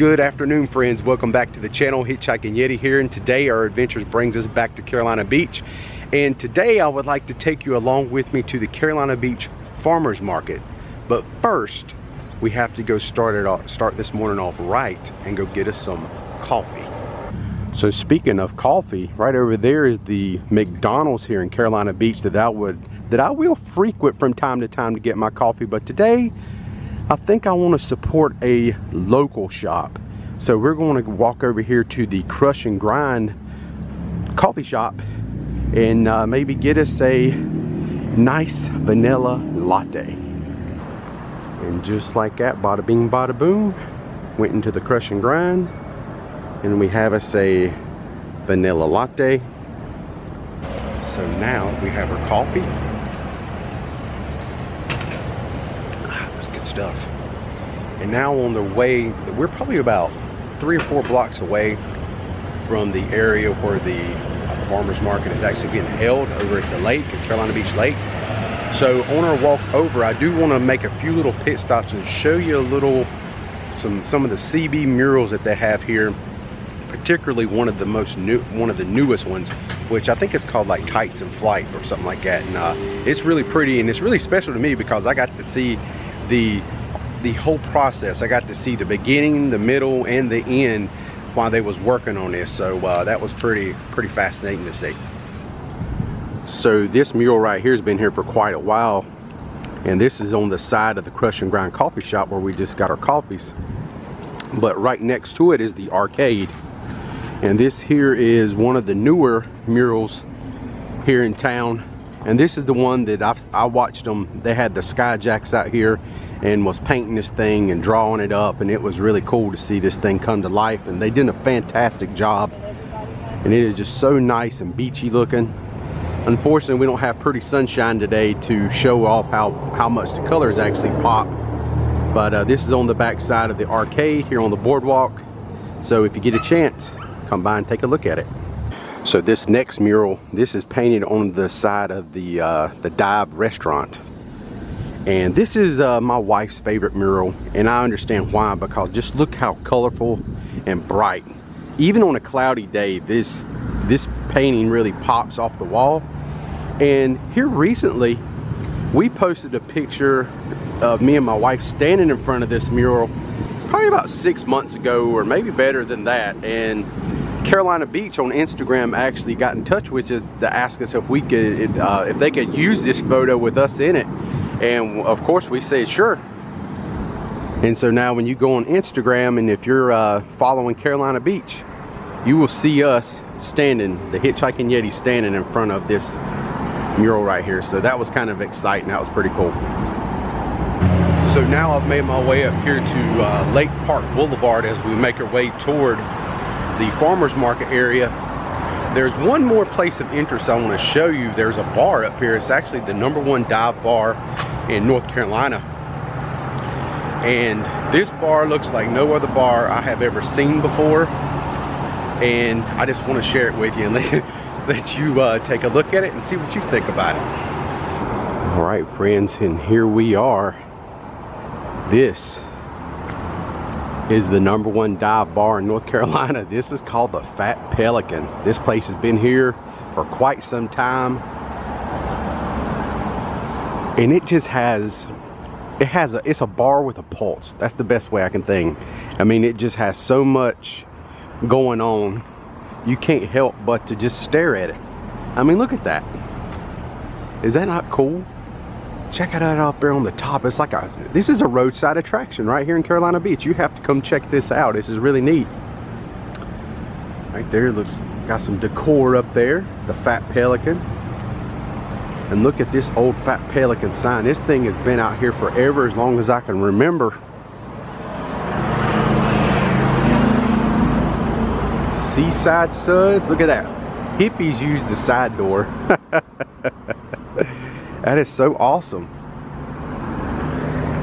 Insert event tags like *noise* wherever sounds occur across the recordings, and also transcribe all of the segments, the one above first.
Good afternoon friends, welcome back to the channel, Hitchhiking Yeti here and today our adventures brings us back to Carolina Beach. And today I would like to take you along with me to the Carolina Beach Farmers Market. But first we have to go start it off, start this morning off right and go get us some coffee. So speaking of coffee, right over there is the McDonald's here in Carolina Beach that I would that I will frequent from time to time to get my coffee. But today I think I want to support a local shop. So we're going to walk over here to the Crush and Grind coffee shop and uh, maybe get us a nice vanilla latte. And just like that, bada bing, bada boom, went into the Crush and Grind and we have us a vanilla latte. So now we have our coffee good stuff. And now on the way, we're probably about three or four blocks away from the area where the farmer's market is actually being held over at the lake, at Carolina Beach Lake. So on our walk over, I do want to make a few little pit stops and show you a little, some, some of the CB murals that they have here particularly one of the most new one of the newest ones which i think is called like kites in flight or something like that and uh, it's really pretty and it's really special to me because i got to see the the whole process. I got to see the beginning, the middle, and the end while they was working on this. So uh, that was pretty pretty fascinating to see. So this mural right here has been here for quite a while. And this is on the side of the Crush and Grind coffee shop where we just got our coffees. But right next to it is the arcade. And this here is one of the newer murals here in town and this is the one that I've, I watched them they had the skyjacks out here and was painting this thing and drawing it up and it was really cool to see this thing come to life and they did a fantastic job. And it is just so nice and beachy looking. Unfortunately we don't have pretty sunshine today to show off how how much the colors actually pop. But uh, this is on the back side of the arcade here on the boardwalk. So if you get a chance come by and take a look at it so this next mural, this is painted on the side of the uh, the dive restaurant. And this is uh, my wife's favorite mural, and I understand why, because just look how colorful and bright. Even on a cloudy day, this, this painting really pops off the wall. And here recently, we posted a picture of me and my wife standing in front of this mural probably about six months ago, or maybe better than that. And Carolina Beach on Instagram actually got in touch with us to ask us if we could, uh, if they could use this photo with us in it. And of course we said sure. And so now when you go on Instagram and if you're uh, following Carolina Beach, you will see us standing, the Hitchhiking Yeti standing in front of this mural right here. So that was kind of exciting. That was pretty cool. So now I've made my way up here to uh, Lake Park Boulevard as we make our way toward the farmer's market area there's one more place of interest I want to show you. There's a bar up here. It's actually the number one dive bar in North Carolina. And this bar looks like no other bar I have ever seen before. And I just want to share it with you and *laughs* let, let you uh, take a look at it and see what you think about it. All right friends and here we are. This is the number one dive bar in North Carolina. This is called the Fat Pelican. This place has been here for quite some time. And it just has, it has a, it's a bar with a pulse. That's the best way I can think. I mean, it just has so much going on. You can't help but to just stare at it. I mean, look at that. Is that not cool? Check it out up there on the top. It's like a this is a roadside attraction right here in Carolina Beach. You have to come check this out. This is really neat. Right there looks got some decor up there the fat pelican. And look at this old fat pelican sign. This thing has been out here forever as long as I can remember. Seaside suds look at that. Hippies use the side door *laughs* That is so awesome.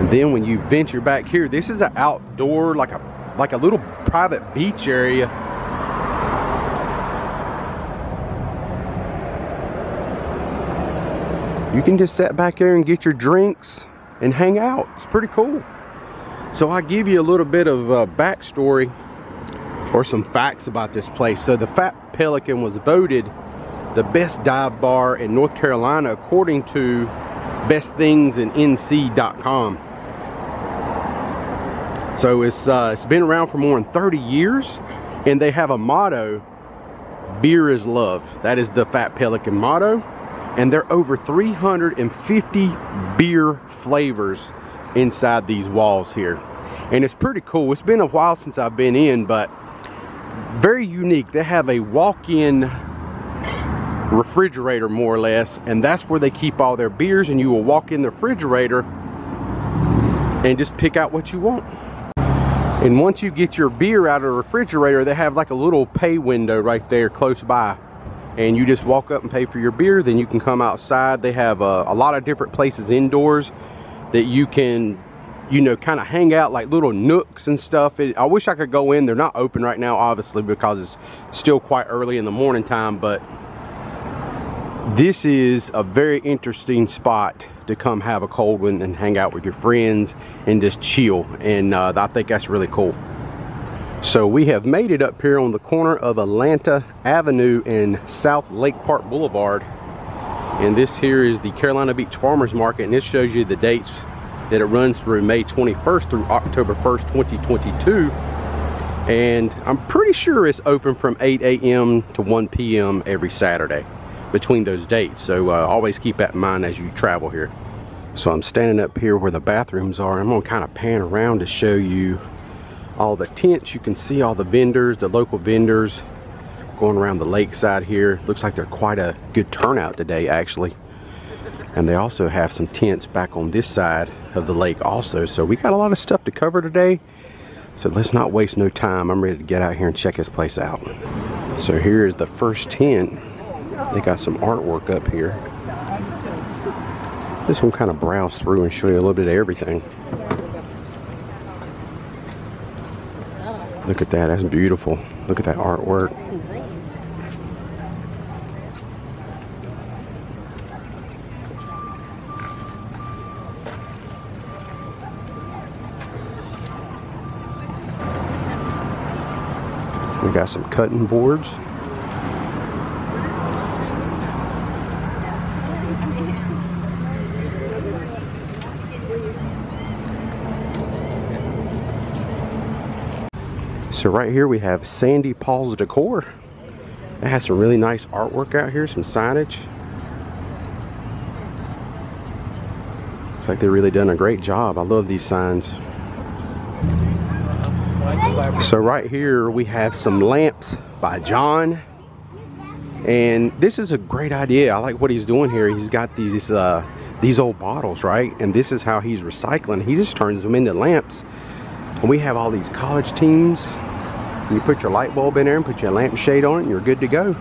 And then when you venture back here, this is an outdoor, like a like a little private beach area. You can just sit back there and get your drinks and hang out. It's pretty cool. So I give you a little bit of uh, backstory or some facts about this place. So the Fat Pelican was voted the best dive bar in North Carolina according to bestthingsandnc.com. So it's uh, it's been around for more than 30 years and they have a motto, beer is love. That is the Fat Pelican motto. And there are over 350 beer flavors inside these walls here. And it's pretty cool. It's been a while since I've been in, but very unique. They have a walk-in refrigerator more or less and that's where they keep all their beers and you will walk in the refrigerator and just pick out what you want and once you get your beer out of the refrigerator they have like a little pay window right there close by and you just walk up and pay for your beer then you can come outside they have a, a lot of different places indoors that you can you know, kind of hang out like little nooks and stuff. It, I wish I could go in. They're not open right now, obviously, because it's still quite early in the morning time, but this is a very interesting spot to come have a cold one and hang out with your friends and just chill. And uh, I think that's really cool. So we have made it up here on the corner of Atlanta Avenue and South Lake Park Boulevard. And this here is the Carolina Beach Farmers Market and this shows you the dates that it runs through May 21st through October 1st, 2022. And I'm pretty sure it's open from 8 a.m. to 1 p.m. every Saturday between those dates. So uh, always keep that in mind as you travel here. So I'm standing up here where the bathrooms are. I'm gonna kind of pan around to show you all the tents. You can see all the vendors, the local vendors going around the lakeside here. Looks like they're quite a good turnout today actually. And they also have some tents back on this side of the lake also. So we got a lot of stuff to cover today. So let's not waste no time. I'm ready to get out here and check this place out. So here is the first tent. They got some artwork up here. This one kind of browse through and show you a little bit of everything. Look at that, that's beautiful. Look at that artwork. We got some cutting boards. So right here we have Sandy Paul's Decor. It has some really nice artwork out here, some signage. Looks like they've really done a great job. I love these signs. So right here we have some lamps by John. And this is a great idea. I like what he's doing here. He's got these uh, these old bottles, right? And this is how he's recycling. He just turns them into lamps. And we have all these college teams. You put your light bulb in there and put your lamp shade on it and you're good to go.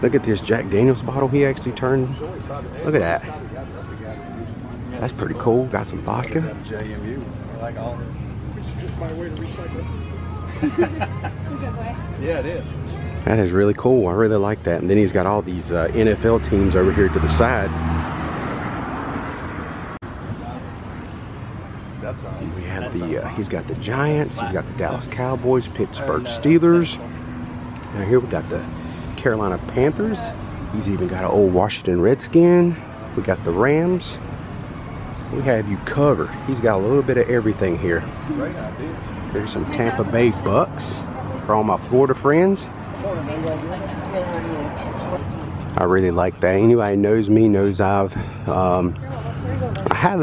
Look at this Jack Daniels bottle he actually turned. Look at that. That's pretty cool. Got some vodka. *laughs* yeah, it is. That is really cool. I really like that. And then he's got all these uh, NFL teams over here to the side. We have the, uh, he's got the Giants, he's got the Dallas Cowboys, Pittsburgh Steelers. Now here we got the Carolina Panthers. He's even got an old Washington Redskin. We got the Rams. We have you covered. He's got a little bit of everything here. There's some Tampa Bay Bucks for all my Florida friends. I really like that. Anybody knows me knows I've um, I have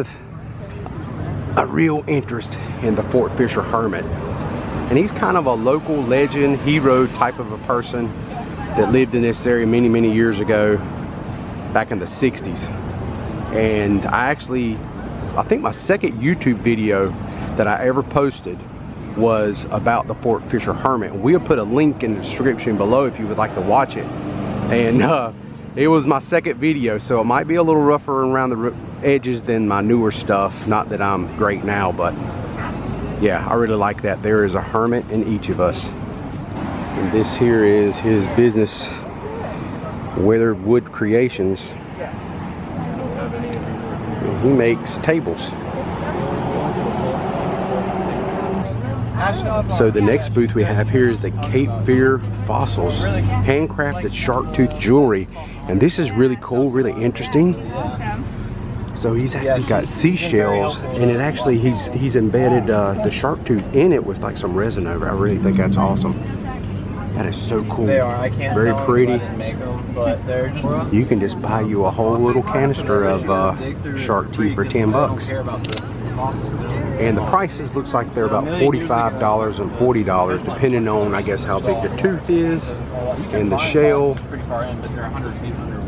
a real interest in the Fort Fisher Hermit. And he's kind of a local legend, hero type of a person that lived in this area many, many years ago, back in the 60s. And I actually, I think my second YouTube video that I ever posted was about the Fort Fisher Hermit. We'll put a link in the description below if you would like to watch it. And uh, it was my second video, so it might be a little rougher around the edges than my newer stuff. Not that I'm great now, but yeah, I really like that. There is a hermit in each of us. And this here is his business, Weatherwood Creations. He makes tables. So the next booth we have here is the Cape Fear Fossils, handcrafted shark tooth jewelry. And this is really cool, really interesting. So he's actually got seashells, and it actually he's he's embedded uh, the shark tooth in it with like some resin over. I really think that's awesome. That is so cool. They are. I can't Very pretty. Them, but they're just. You can just buy you a whole little canister of uh, shark teeth for 10 bucks. And the prices looks like they're about $45 and $40 depending on I guess how big the tooth is and the shell.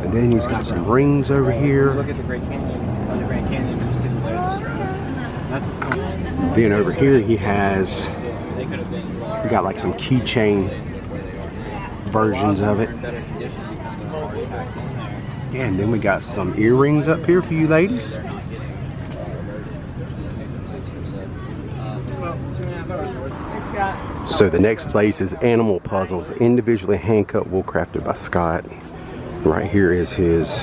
And then he's got some rings over here. Look at the Great Canyon, the Grand Canyon just sitting there just That's what's going on. Then over here he has we got like some keychain versions of it. Yeah, and then we got some earrings up here for you ladies. So the next place is Animal Puzzles, individually hand-cut wool crafted by Scott. Right here is his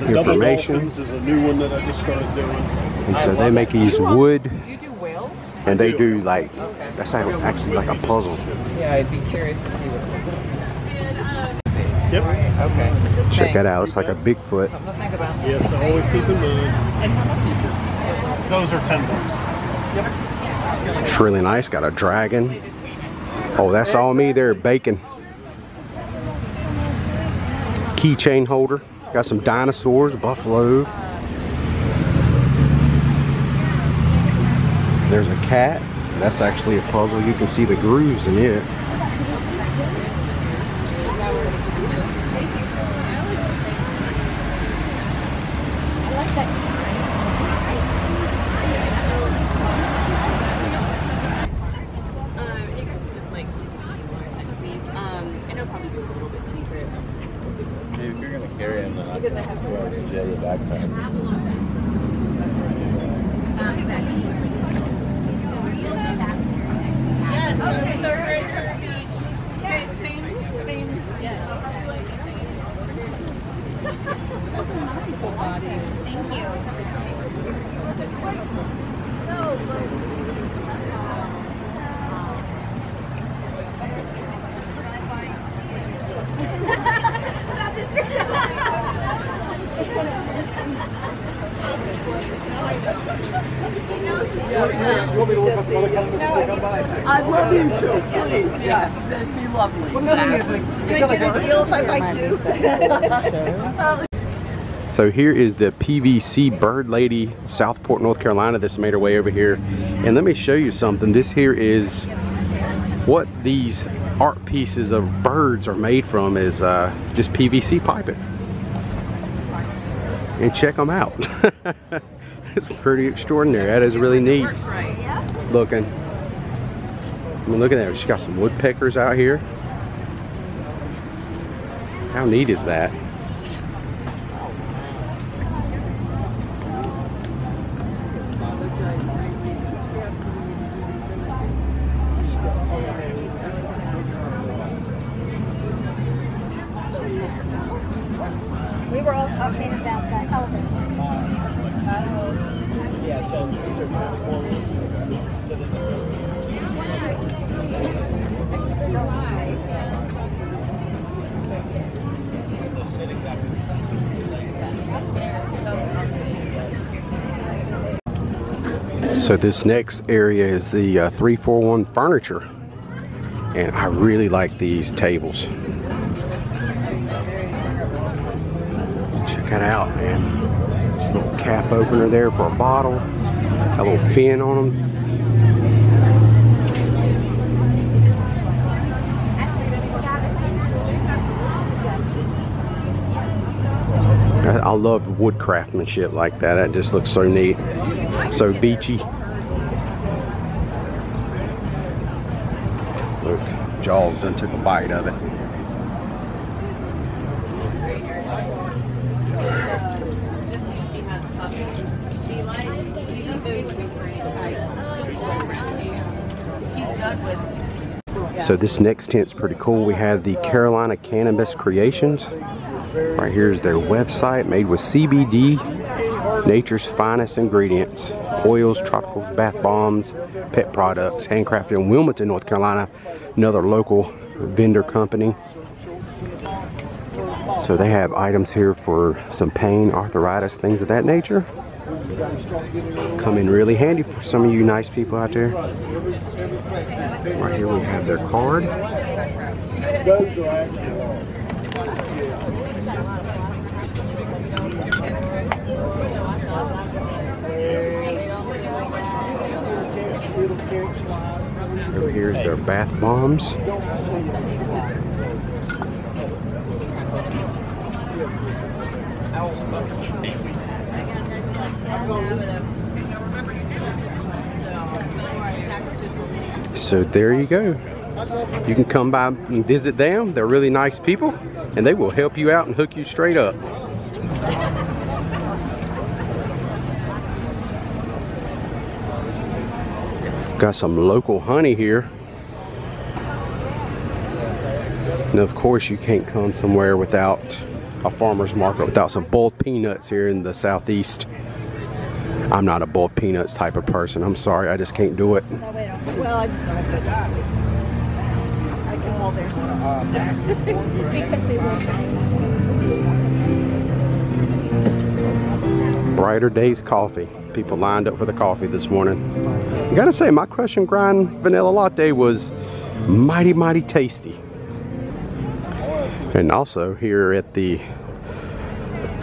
information. This is a new one that I just started doing. And so they make these wood, and they do like, that's actually like a puzzle. Yeah, I'd be curious to see what Yep. Okay. Check that out, it's like a Bigfoot. Something to think about. Yes, I always keep in mind. Those are 10 bucks. It's really nice, got a dragon. Oh, that's all me there, bacon. Keychain holder, got some dinosaurs, buffalo. There's a cat, that's actually a puzzle. You can see the grooves in it. I love you too, please. Yes, that'd be lovely. What kind of music? Do I get a deal if I buy two? *laughs* So here is the PVC Bird Lady, Southport, North Carolina that's made her way over here. And let me show you something. This here is what these art pieces of birds are made from is uh, just PVC piping. And check them out. *laughs* it's pretty extraordinary. That is really neat looking. I mean, look at that. She's got some woodpeckers out here. How neat is that? So this next area is the uh, 341 furniture. And I really like these tables. Check that out, man. Just a little cap opener there for a bottle. A little fin on them. I love wood craftsmanship like that. It just looks so neat. So beachy. Jaws done took a bite of it. So this next tent's pretty cool. We have the Carolina Cannabis Creations. Right here's their website, made with CBD, nature's finest ingredients. Oils, tropical bath bombs, pet products, handcrafted in Wilmington, North Carolina. Another local vendor company. So they have items here for some pain, arthritis, things of that nature. Come in really handy for some of you nice people out there. Right here we have their card. Over here is their bath bombs. So there you go. You can come by and visit them. They're really nice people and they will help you out and hook you straight up. Got some local honey here. And of course you can't come somewhere without a farmer's market, without some boiled peanuts here in the southeast. I'm not a boiled peanuts type of person. I'm sorry, I just can't do it. Well, I just. *laughs* Because they will. Brighter Days Coffee. People lined up for the coffee this morning. I gotta say, my crush and grind vanilla latte was mighty, mighty tasty. And also here at the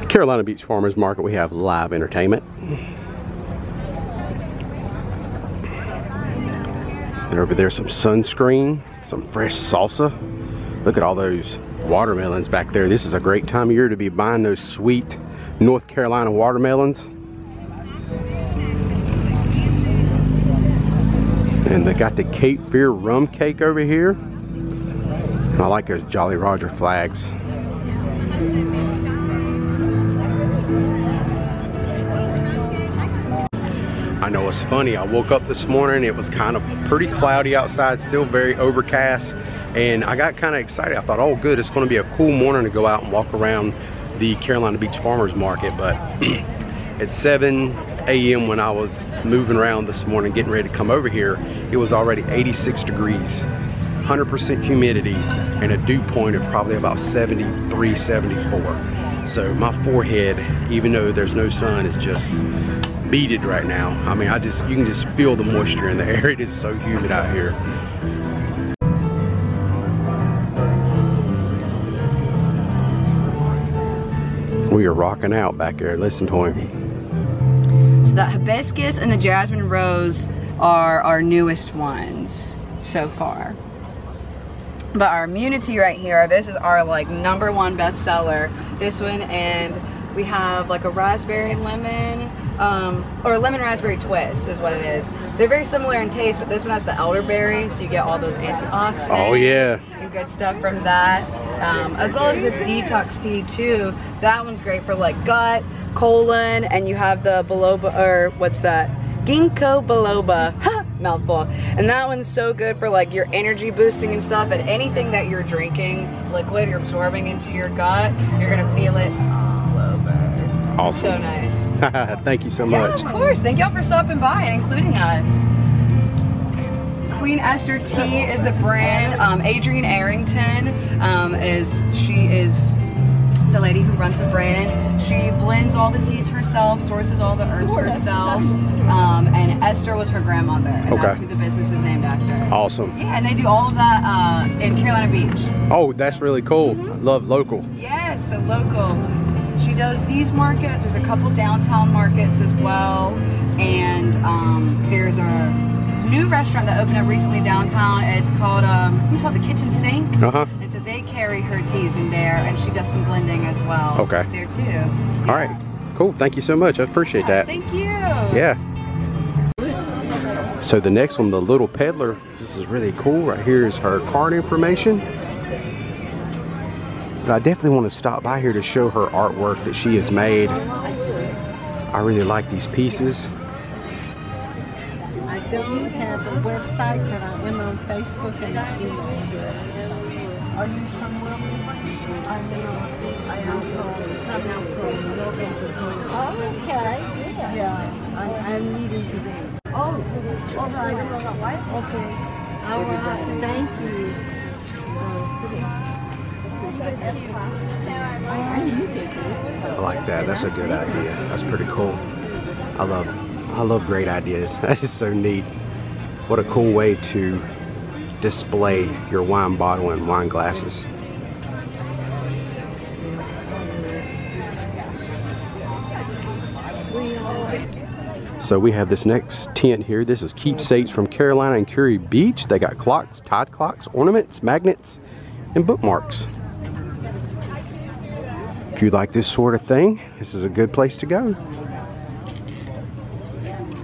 Carolina Beach Farmers Market, we have live entertainment. And over there, some sunscreen, some fresh salsa. Look at all those watermelons back there. This is a great time of year to be buying those sweet North Carolina watermelons. And they got the Cape Fear rum cake over here. And I like those Jolly Roger flags. I know it's funny. I woke up this morning. It was kind of pretty cloudy outside, still very overcast. And I got kind of excited. I thought, oh, good, it's going to be a cool morning to go out and walk around the Carolina Beach Farmers Market. But *clears throat* at 7 a.m. when I was moving around this morning, getting ready to come over here, it was already 86 degrees. 100% humidity and a dew point of probably about 73, 74. So my forehead, even though there's no sun, is just beaded right now. I mean, I just, you can just feel the moisture in the air. *laughs* It is so humid out here. We are rocking out back there. Listen to him. So that hibiscus and the jasmine rose are our newest ones so far. But our immunity right here, this is our like number one bestseller. This one and we have like a raspberry lemon um, or lemon raspberry twist is what it is. They're very similar in taste, but this one has the elderberry, so you get all those antioxidants. Oh, yeah. And good stuff from that. Um, as well as this detox tea too. That one's great for like gut, colon, and you have the biloba, or what's that? Ginkgo biloba. Ha! *laughs* Mouthful. And that one's so good for like your energy boosting and stuff. And anything that you're drinking, liquid, you're absorbing into your gut, you're gonna feel it. Awesome. So nice. *laughs* Thank you so Yeah, much. of course. Thank y'all for stopping by and including us. Queen Esther Tea is the brand. Um, Adrienne Arrington um, is she is the lady who runs the brand. She blends all the teas herself, sources all the herbs herself, *laughs* um, and Esther was her grandmother, and Okay. that's who the business is named after. Awesome. Yeah, and they do all of that uh, in Carolina Beach. Oh, that's really cool. Mm-hmm. I love local. Yes, so local. She does these markets. There's a couple downtown markets as well, and um, there's a new restaurant that opened up recently downtown. It's called um, it's called the Kitchen Sink, Uh huh. and so they carry her teas in there, and she does some blending as well. Okay. There too. All right. Cool. Thank you so much. I appreciate that. Thank you. Yeah. So the next one, the Little Peddler, this is really cool. Right here is her card information. But I definitely want to stop by here to show her artwork that she has made. I really like these pieces. I don't have a website, but I am on Facebook and my email address. Are you from Wilmington? I'm I am from, I'm out from Oh, okay, yeah. Yeah, I, I'm leaving today. Oh, all right. Okay. All right, thank you. I like that. That's a good idea. That's pretty cool. I love I love great ideas. *laughs* That is so neat. What a cool way to display your wine bottle and wine glasses. So we have this next tent here. This is Keepsakes from Carolina and Kure Beach. They got clocks, tide clocks, ornaments, magnets, and bookmarks. If you like this sort of thing, this is a good place to go.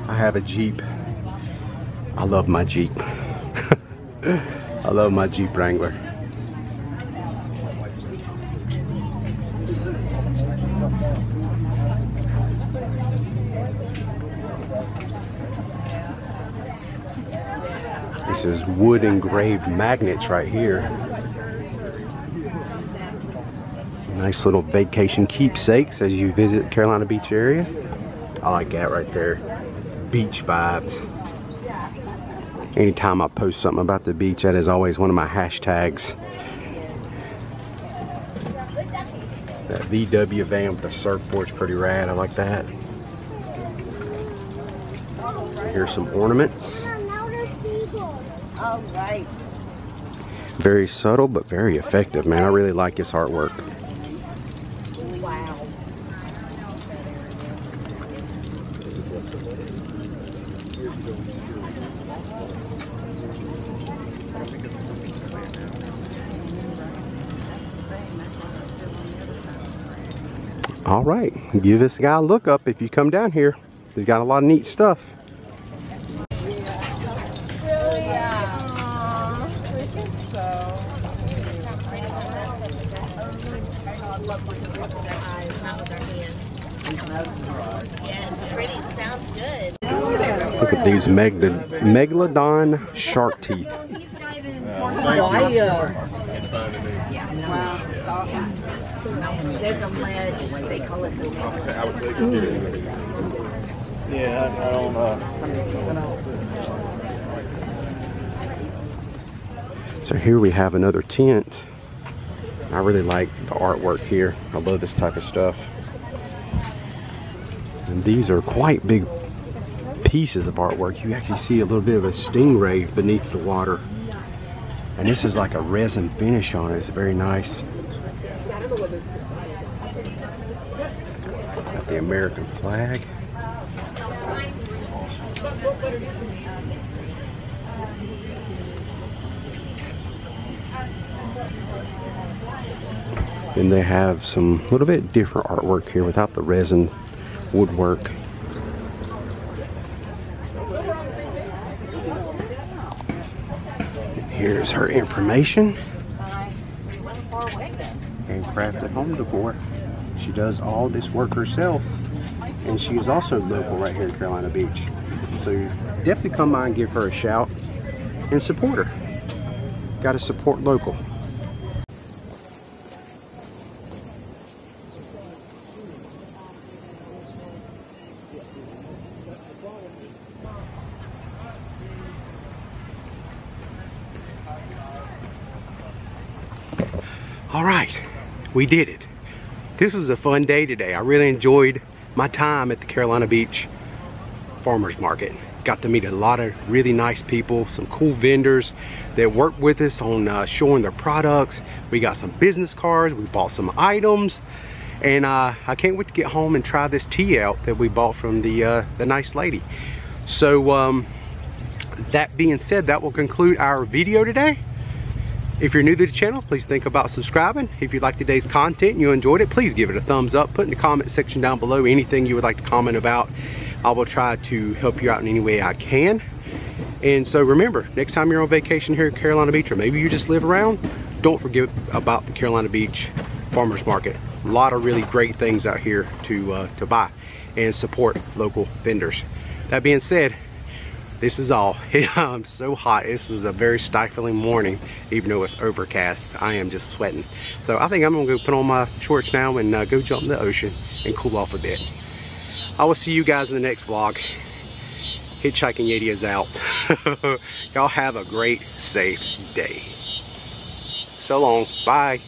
I have a Jeep. I love my Jeep. *laughs* I love my Jeep Wrangler. This is wood engraved magnets right here. Nice little vacation keepsakes as you visit the Carolina Beach area. I like that right there. Beach vibes. Anytime I post something about the beach, that is always one of my hashtags. That VW van with the surfboard's pretty rad. I like that. Here's some ornaments. Very subtle, but very effective, man. I really like this artwork. All right, give this guy a look up if you come down here. He's got a lot of neat stuff. Look at these megalodon shark teeth. Uh, I, uh, There's a ledge, they call it the ledge. Yeah, I, I don't uh, So here we have another tent. I really like the artwork here. I love this type of stuff. And these are quite big pieces of artwork. You actually see a little bit of a stingray beneath the water. And this is like a resin finish on it. It's very nice. The American flag. Then they have some little bit different artwork here without the resin woodwork. Here's her information. and Handcrafted home decor. She does all this work herself. And she is also local right here in Carolina Beach. So definitely come by and give her a shout and support her. Got to support local. All right, we did it. This was a fun day today. I really enjoyed my time at the Carolina Beach Farmers Market. Got to meet a lot of really nice people, some cool vendors that work with us on uh, showing their products. We got some business cards, we bought some items, and uh, I can't wait to get home and try this tea out that we bought from the, uh, the nice lady. So um, that being said, that will conclude our video today. If you're new to the channel, please think about subscribing. If you liked today's content and you enjoyed it, please give it a thumbs up. Put in the comment section down below anything you would like to comment about. I will try to help you out in any way I can. And so remember, next time you're on vacation here at Carolina Beach, or maybe you just live around, don't forget about the Carolina Beach Farmers Market. A lot of really great things out here to, uh, to buy and support local vendors. That being said, this is all. *laughs* I'm so hot. This was a very stifling morning, even though it's overcast. I am just sweating. So I think I'm gonna go put on my shorts now and uh, go jump in the ocean and cool off a bit. I will see you guys in the next vlog. Hitchhiking Yeti is out. *laughs* Y'all have a great, safe day. So long. Bye.